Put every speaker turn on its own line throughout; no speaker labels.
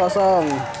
kosong.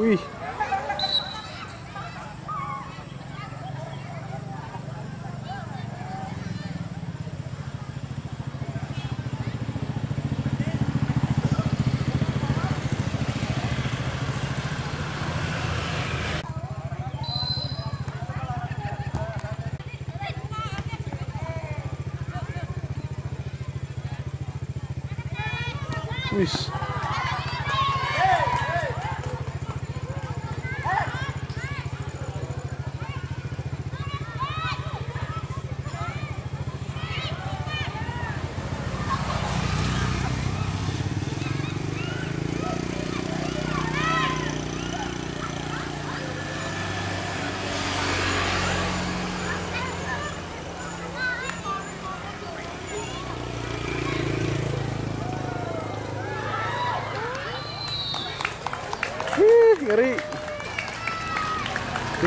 Wih. Wih.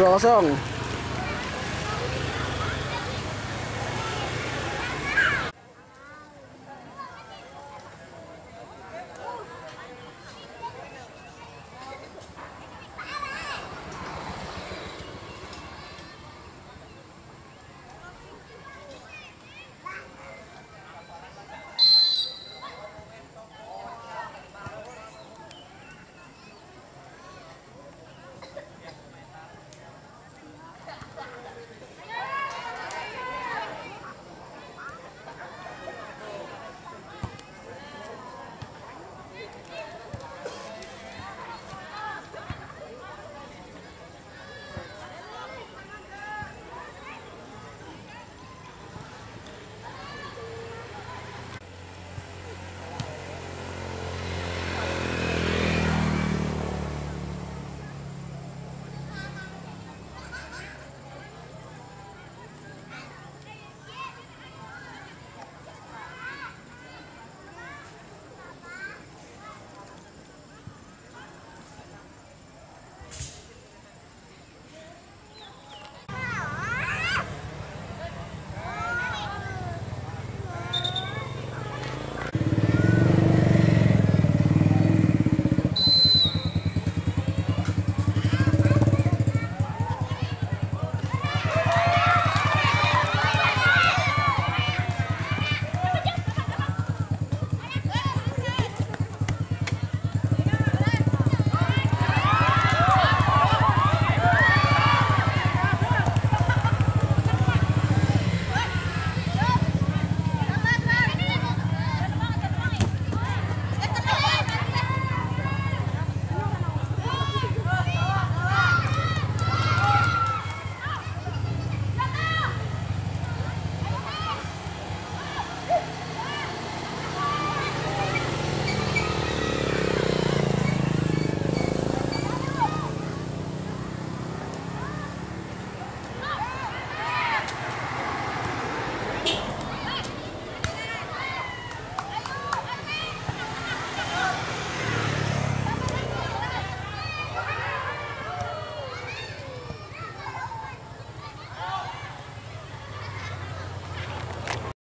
Dua kosong.